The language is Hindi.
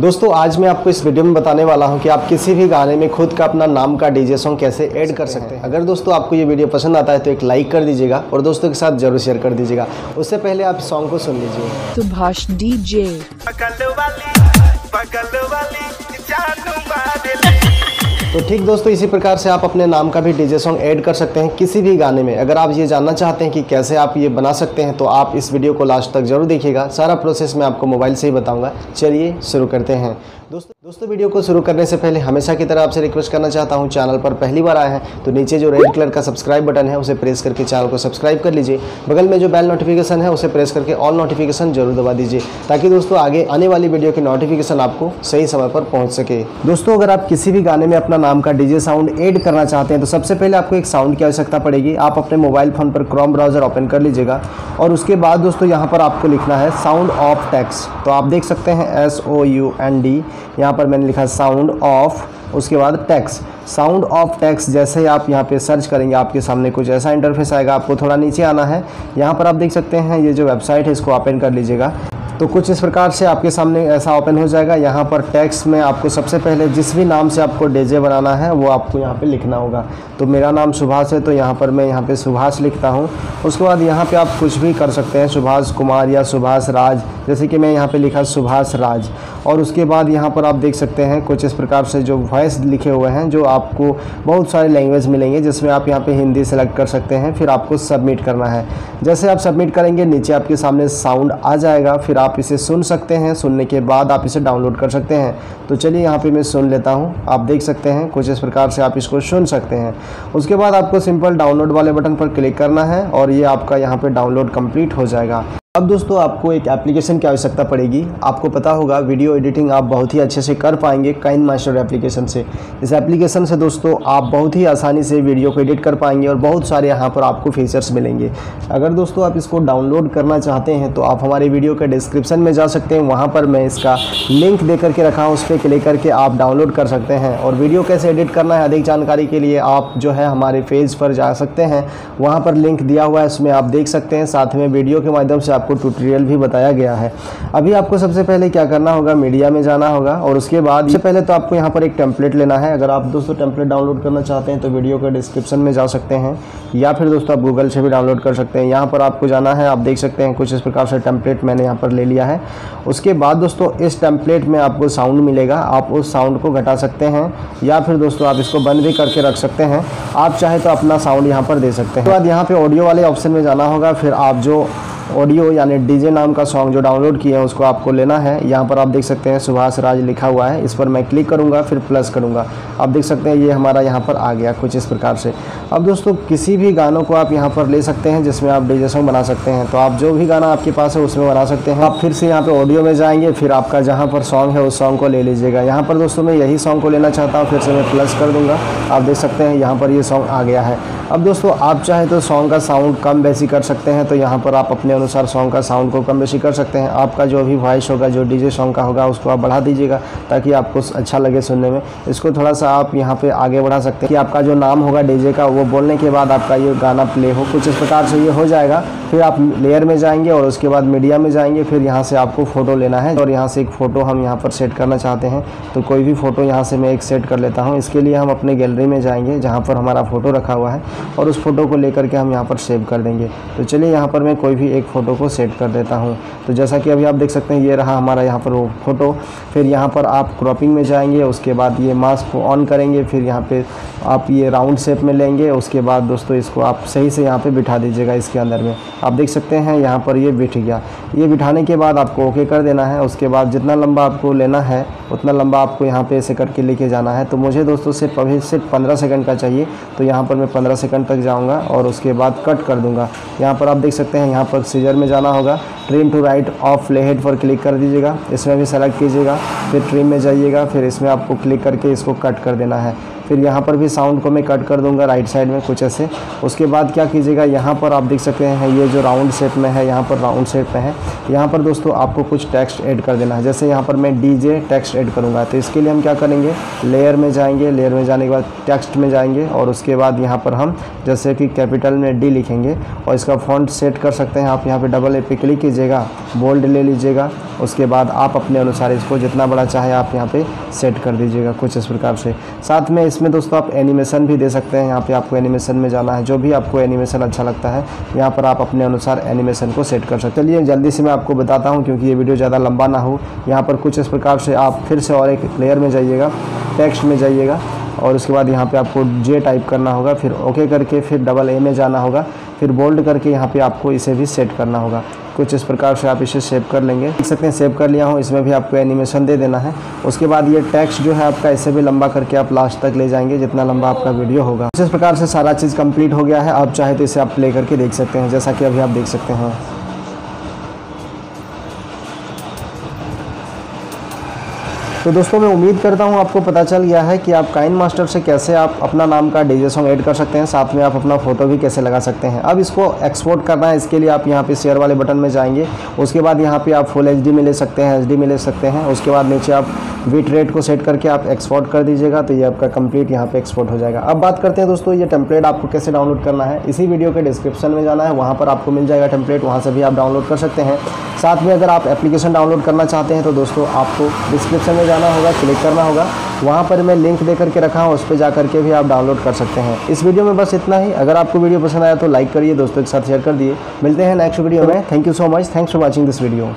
दोस्तों आज मैं आपको इस वीडियो में बताने वाला हूँ कि आप किसी भी गाने में खुद का अपना नाम का डीजे सॉन्ग कैसे ऐड कर सकते हैं। अगर दोस्तों आपको ये वीडियो पसंद आता है तो एक लाइक कर दीजिएगा और दोस्तों के साथ ज़रूर शेयर कर दीजिएगा। उससे पहले आप सॉन्ग को सुन लीजिए। सुभाष डीजे। तो ठीक दोस्तों, इसी प्रकार से आप अपने नाम का भी डीजे सॉन्ग ऐड कर सकते हैं किसी भी गाने में। अगर आप ये जानना चाहते हैं कि कैसे आप ये बना सकते हैं तो आप इस वीडियो को लास्ट तक ज़रूर देखिएगा। सारा प्रोसेस मैं आपको मोबाइल से ही बताऊँगा। चलिए शुरू करते हैं। दोस्तों दोस्तों, वीडियो को शुरू करने से पहले हमेशा की तरह आपसे रिक्वेस्ट करना चाहता हूँ, चैनल पर पहली बार आए हैं तो नीचे जो रेड कलर का सब्सक्राइब बटन है, उसे प्रेस करके चैनल को सब्सक्राइब कर लीजिए। बगल में जो बेल नोटिफिकेशन है, उसे प्रेस करके ऑल नोटिफिकेशन ज़रूर दबा दीजिए, ताकि दोस्तों आगे आने वाली वीडियो की नोटिफिकेशन आपको सही समय पर पहुँच सके। दोस्तों, अगर आप किसी भी गाने में अपना नाम का डीजे साउंड एड करना चाहते हैं तो सबसे पहले आपको एक साउंड की आवश्यकता पड़ेगी। आप अपने मोबाइल फ़ोन पर क्रोम ब्राउज़र ओपन कर लीजिएगा, और उसके बाद दोस्तों, यहाँ पर आपको लिखना है साउंड ऑफ़ टैक्स तो आप देख सकते हैं S O U N D यहाँ पर मैंने लिखा साउंड ऑफ़ उसके बाद टैक्स साउंड ऑफ़ टैक्स जैसे ही आप यहाँ पे सर्च करेंगे, आपके सामने कुछ ऐसा इंटरफेस आएगा, आपको थोड़ा नीचे आना है। यहाँ पर आप देख सकते हैं, ये जो वेबसाइट है, इसको ओपन कर लीजिएगा। तो कुछ इस प्रकार से आपके सामने ऐसा ओपन हो जाएगा। यहाँ पर टैक्स में आपको सबसे पहले जिस भी नाम से आपको डीजे बनाना है, वो आपको यहाँ पे लिखना होगा। तो मेरा नाम सुभाष है तो यहाँ पर मैं यहाँ पे सुभाष लिखता हूँ। उसके बाद यहाँ पे आप कुछ भी कर सकते हैं, सुभाष कुमार या सुभाष राज। जैसे कि मैं यहाँ पर लिखा सुभाष राज। और उसके बाद यहाँ पर आप देख सकते हैं, कुछ इस प्रकार से जो वॉइस लिखे हुए हैं, जो आपको बहुत सारे लैंग्वेज मिलेंगे, जिसमें आप यहाँ पर हिंदी सेलेक्ट कर सकते हैं, फिर आपको सबमिट करना है। जैसे आप सबमिट करेंगे, नीचे आपके सामने साउंड आ जाएगा, फिर आप इसे सुन सकते हैं, सुनने के बाद आप इसे डाउनलोड कर सकते हैं। तो चलिए यहाँ पे मैं सुन लेता हूँ। आप देख सकते हैं, कुछ इस प्रकार से आप इसको सुन सकते हैं। उसके बाद आपको सिंपल डाउनलोड वाले बटन पर क्लिक करना है और ये आपका यहाँ पर डाउनलोड कंप्लीट हो जाएगा। अब दोस्तों, आपको एक एप्लीकेशन की आवश्यकता पड़ेगी। आपको पता होगा वीडियो एडिटिंग आप बहुत ही अच्छे से कर पाएँगे काइन मास्टर एप्लीकेशन से। इस एप्लीकेशन से दोस्तों, आप बहुत ही आसानी से वीडियो को एडिट कर पाएँगे और बहुत सारे यहाँ पर आपको फीचर्स मिलेंगे। अगर दोस्तों, आप इसको डाउनलोड करना चाहते हैं तो आप हमारे वीडियो के डिस्क्रिप्शन में जा सकते हैं। वहाँ पर मैं इसका लिंक दे करके रखा हूँ, उस पर क्लिक करके आप डाउनलोड कर सकते हैं। और वीडियो कैसे एडिट करना है, अधिक जानकारी के लिए आप जो है हमारे पेज पर जा सकते हैं। वहाँ पर लिंक दिया हुआ है, उसमें आप देख सकते हैं। साथ में वीडियो के माध्यम से आपको ट्यूटोरियल भी बताया गया है। अभी आपको सबसे पहले क्या करना होगा मीडिया में जाना होगा और उसके बाद सबसे पहले तो आपको यहाँ पर एक टेम्पलेट लेना है। अगर आप दोस्तों टेम्पलेट डाउनलोड करना चाहते हैं तो वीडियो के डिस्क्रिप्शन में जा सकते हैं। या फिर दोस्तों आप गूगल से भी डाउनलोड कर सकते हैं। यहाँ पर आपको जाना है आप देख सकते हैं कुछ इस प्रकार से टेम्पलेट मैंने यहाँ पर ले लिया है। उसके बाद दोस्तों इस टेम्पलेट में आपको साउंड मिलेगा। आप उस साउंड को घटा सकते हैं या फिर दोस्तों आप इसको बंद भी करके रख सकते हैं। आप चाहे तो अपना साउंड यहाँ पर दे सकते हैं। उसके बाद यहाँ पे ऑडियो वाले ऑप्शन में जाना होगा। फिर आप जो ऑडियो यानी डीजे नाम का सॉन्ग जो डाउनलोड किया है, उसको आपको लेना है। यहाँ पर आप देख सकते हैं सुभाष राज लिखा हुआ है। इस पर मैं क्लिक करूँगा, फिर प्लस करूँगा। आप देख सकते हैं ये हमारा यहाँ पर आ गया कुछ इस प्रकार से। अब दोस्तों, किसी भी गानों को आप यहाँ पर ले सकते हैं, जिसमें आप डीजे सॉन्ग बना सकते हैं। तो आप जो भी गाना आपके पास है, उसमें बना सकते हैं। आप फिर से यहाँ पर ऑडियो में जाएँगे, फिर आपका जहाँ पर सॉन्ग है, उस सॉन्ग को ले लीजिएगा। यहाँ पर दोस्तों, मैं यही सॉन्ग को लेना चाहता हूँ, फिर से मैं प्लस कर दूँगा। आप देख सकते हैं यहाँ पर ये सॉन्ग आ गया है। अब दोस्तों, आप चाहे तो सॉन्ग का साउंड कम बेसी कर सकते हैं तो यहाँ पर आप अपने अनुसार सॉन्ग का साउंड को कम बेसी कर सकते हैं। आपका जो भी वॉइस होगा, जो डीजे सॉन्ग का होगा, उसको आप बढ़ा दीजिएगा, ताकि आपको अच्छा लगे सुनने में। इसको थोड़ा सा आप यहाँ पे आगे बढ़ा सकते हैं कि आपका जो नाम होगा डीजे का, वो बोलने के बाद आपका ये गाना प्ले हो। कुछ इस प्रकार से ये हो जाएगा। फिर आप लेयर में जाएँगे और उसके बाद मीडिया में जाएँगे। फिर यहाँ से आपको फ़ोटो लेना है और यहाँ से एक फ़ोटो हम यहाँ पर सेट करना चाहते हैं। तो कोई भी फ़ोटो यहाँ से मैं एक सेट कर लेता हूँ। इसके लिए हम अपने गैलरी में जाएँगे, जहाँ पर हमारा फ़ोटो रखा हुआ है। और उस फ़ोटो को लेकर के हम यहाँ पर सेव कर देंगे। तो चलिए यहाँ पर मैं कोई भी एक फ़ोटो को सेट कर देता हूँ। तो जैसा कि अभी आप देख सकते हैं, ये रहा हमारा यहाँ पर वो फ़ोटो। फिर यहाँ पर आप क्रॉपिंग में जाएँगे, उसके बाद ये मास्क को ऑन करेंगे, फिर यहाँ पर आप ये राउंड शेप में लेंगे, उसके बाद दोस्तों इसको आप सही से यहाँ पर बिठा दीजिएगा इसके अंदर में। आप देख सकते हैं यहाँ पर ये बिठ गया। ये बिठाने के बाद आपको ओके कर देना है, उसके बाद जितना लंबा आपको लेना है, उतना लंबा आपको यहाँ पे ऐसे करके लेके जाना है। तो मुझे दोस्तों सिर्फ़ अभी सिर्फ़ पंद्रह सेकंड का चाहिए। तो यहाँ पर मैं पंद्रह तक जाऊँगा और उसके बाद कट कर दूँगा। यहाँ पर आप देख सकते हैं, यहाँ पर सीजर में जाना होगा। Trim to right of play head पर क्लिक कर दीजिएगा। इसमें भी सेलेक्ट कीजिएगा। फिर ट्रिम में जाइएगा। फिर इसमें आपको क्लिक करके इसको कट कर देना है। फिर यहाँ पर भी साउंड को मैं कट कर दूँगा राइट साइड में कुछ ऐसे। उसके बाद क्या कीजिएगा, यहाँ पर आप देख सकते हैं, ये जो राउंड शेप में है, यहाँ पर राउंड शेप में है। यहाँ पर दोस्तों आपको कुछ टेक्स्ट ऐड कर देना है। जैसे यहाँ पर मैं डी जे टेक्स्ट ऐड करूँगा तो इसके लिए हम क्या करेंगे? लेयर में जाएँगे लेयर में जाने के बाद टेक्स्ट में जाएँगे और उसके बाद यहाँ पर हम जैसे कि कैपिटल में डी लिखेंगे और इसका फॉन्ट सेट कर सकते हैं। आप यहाँ पर डबल ए पे क्लिक कीजिएगा बोल्ड ले लीजिएगा, उसके बाद आप अपने अनुसार इसको जितना बड़ा चाहे आप यहाँ पे सेट कर दीजिएगा कुछ इस प्रकार से। साथ में इसमें दोस्तों आप एनिमेशन भी दे सकते हैं। यहाँ पे आपको एनिमेशन में जाना है। जो भी आपको एनिमेशन अच्छा लगता है, यहाँ पर आप अपने अनुसार एनिमेशन को सेट कर सकते हैं। चलिए, जल्दी से मैं आपको बताता हूँ, क्योंकि ये वीडियो ज़्यादा लंबा ना हो। यहाँ पर कुछ इस प्रकार से आप फिर से और एक लेयर में जाइएगा टेक्स्ट में जाइएगा, और उसके बाद यहाँ पे आपको जे टाइप करना होगा। फिर ओके करके फिर डबल ए में जाना होगा। फिर बोल्ड करके यहाँ पे आपको इसे भी सेट करना होगा। कुछ इस प्रकार से आप इसे सेव कर लेंगे। देख सकते हैं सेव कर लिया हूँ, इसमें भी आपको एनिमेशन दे देना है। उसके बाद ये टेक्स्ट जो है आपका, इसे भी लंबा करके आप लास्ट तक ले जाएँगे, जितना लंबा आपका वीडियो होगा। इस प्रकार से सारा चीज़ कंप्लीट हो गया है। आप चाहे तो इसे आप प्ले करके देख सकते हैं, जैसा कि अभी आप देख सकते हैं। तो दोस्तों, मैं उम्मीद करता हूँ आपको पता चल गया है कि आप काइन मास्टर से कैसे आप अपना नाम का डीजे सॉन्ग ऐड कर सकते हैं, साथ में आप अपना फ़ोटो भी कैसे लगा सकते हैं। अब इसको एक्सपोर्ट करना है, इसके लिए आप यहाँ पे शेयर वाले बटन में जाएँगे, उसके बाद यहाँ पे आप फुल एच में ले सकते हैं एचडी में ले सकते हैं, उसके बाद नीचे आप बीट रेट को सेट करके आप एक्सपोर्ट कर दीजिएगा तो ये आपका कंप्लीट यहाँ पे एक्सपोर्ट हो जाएगा। अब बात करते हैं दोस्तों, ये टेम्पलेट आपको कैसे डाउनलोड करना है, इसी वीडियो के डिस्क्रिप्शन में जाना है, वहाँ पर आपको मिल जाएगा टेम्पलेट वहाँ से भी आप डाउनलोड कर सकते हैं। साथ में अगर आप एप्लीकेशन डाउनलोड करना चाहते हैं तो दोस्तों, आपको डिस्क्रिप्शन में जाना होगा क्लिक करना होगा। वहाँ पर मैं लिंक दे करके रखा हूँ, उस पर जा करके भी आप डाउनलोड कर सकते हैं। इस वीडियो में बस इतना ही। अगर आपको वीडियो पसंद आया तो लाइक करिए, दोस्तों के साथ शेयर कर दिए। मिलते हैं नेक्स्ट वीडियो में। Thank you so much thanks for watching this video